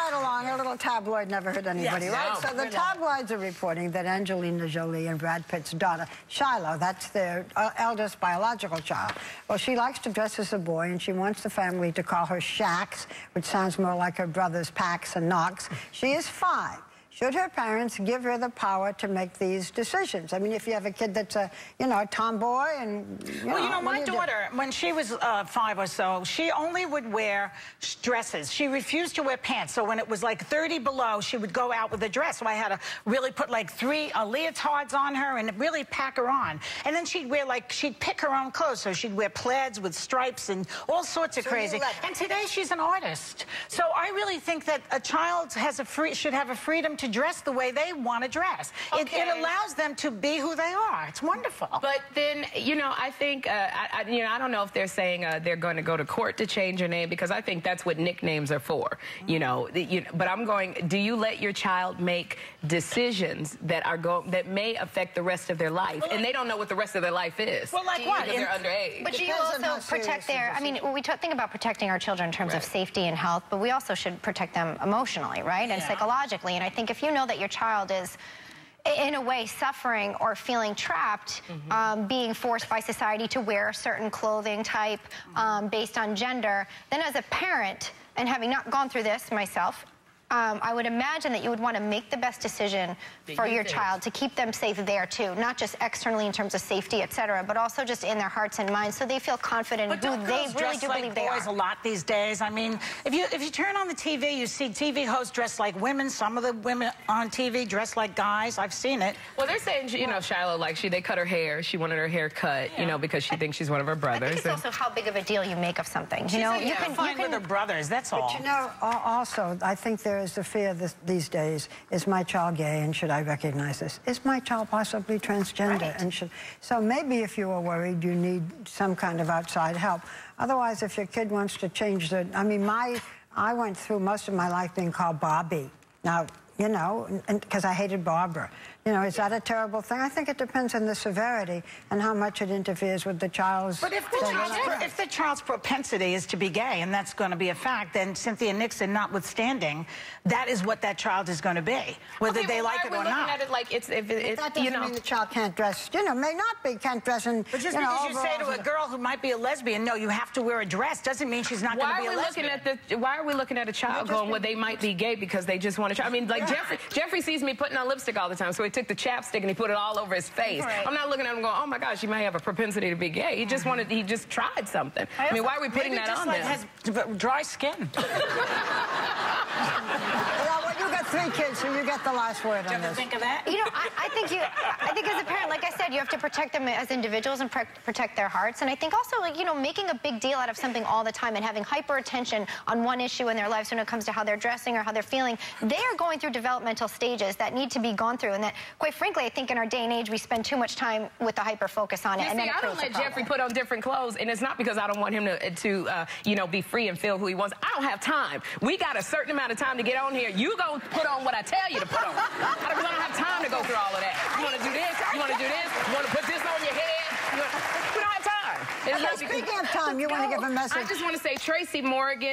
right along. A little tabloid never hurt anybody, Yes. right? No, so the tabloids are reporting that Angelina Jolie and Brad Pitt's daughter, Shiloh, that's their uh, eldest biological child. Well, she likes to dress as a boy, and she wants the family to call her Shax, which sounds more like her brothers Pax and Knox. She is five. Should her parents give her the power to make these decisions? I mean, if you have a kid that's a, you know, a tomboy and, you Well, you know, my do do? daughter, when she was uh, five or so, she only would wear dresses. She refused to wear pants. So when it was like 30 below, she would go out with a dress. So I had to really put like three uh, leotards on her and really pack her on. And then she'd wear like, she'd pick her own clothes. So she'd wear plaids with stripes and all sorts of So crazy. And today she's an artist. So I really think that a child has a free, should have a freedom to dress the way they want to dress. It, Okay. it allows them to be who they are. It's wonderful. But then, you know, I think, uh, I, I, you know, I don't know if they're saying uh, they're going to go to court to change your name because I think that's what nicknames are for, you know. the- you, but I'm going, do you let your child make decisions that are go that may affect the rest of their life, and they don't know what the rest of their life is? Well, like because what? they're In- underage. But do you Depends on how also protect their, I mean, we t- think about protecting our children in terms of safety and health, but we also should protect them emotionally, right? And Yeah. psychologically. And I think if you know that your child is in a way suffering or feeling trapped, Mm-hmm. um, being forced by society to wear a certain clothing type um, based on gender, then as a parent, and having not gone through this myself, um, I would imagine that you would want to make the best decision for you your think. child to keep them safe there too, not just externally in terms of safety, et cetera, but also just in their hearts and minds, so they feel confident But in who don't they girls really dress do like believe they boys are. a lot these days? I mean, if you if you turn on the TV, you see TV hosts dressed like women. Some of the women on TV dress like guys. I've seen it. Well, they're saying, you know, Shiloh, like she, they cut her hair. She wanted her hair cut, you know, because she thinks she's one of her I brothers. think it's and- also how big of a deal you make of something. You know, She's, you yeah, can, fine you with her can brothers. That's all. But you know, also, I think there is the fear this, these days, is my child gay and should I recognize this? Is my child possibly transgender? Right. And should, so maybe if you are worried, you need some kind of outside help. Otherwise, if your kid wants to change the, I mean, my, I went through most of my life being called Bobby. Now, you know, because I hated Barbara. You know, is that a terrible thing? I think it depends on the severity and how much it interferes with the child's... But if the, their child's, pro- if the child's propensity is to be gay, and that's going to be a fact, then Cynthia Nixon notwithstanding, that is what that child is going to be, whether Okay, they well, like it are or we looking not. at it like it's, if it, That doesn't you know. mean the child can't dress, you know, may not be, can't dress in, But just you know, because you say to a girl who might be a lesbian, no, you have to wear a dress, doesn't mean she's not going to be are a we lesbian. looking at the? Why are we looking at a child going, well, they might be gay because they just want to try? I mean, like Jeffrey. Jeffrey sees me putting on lipstick all the time, so he took the chapstick and he put it all over his face. Right. I'm not looking at him going, oh my gosh, you might have a propensity to be gay. He just wanted. He just tried something. I, mean, why are we putting that just on like them? has dry skin. Yeah, well, you got three kids, so you get the last word on Ever this. think of that? You know, I, I think you. I think as a parent, like I said, you have to protect them as individuals and pre- protect their hearts. And I think also, like you know, making a big deal out of something all the time and having hyper attention on one issue in their lives when it comes to how they're dressing or how they're feeling, they are going through developmental stages that need to be gone through. And that, quite frankly, I think in our day and age, we spend too much time with the hyper focus on it. You and see, then it I don't let Jeffrey put on different clothes, and it's not because I don't want him to, to uh, you know, be free and feel who he wants. I don't have time. We got a certain amount of time to get on here. You go put on what I tell you to put on. I don't, I don't have time to go through all of that. You want to do this? You want to do this? You want to put this on your head? You wanna- we don't have time. It's Okay, speaking of time, you want to give a message? I just want to say Tracy Morgan.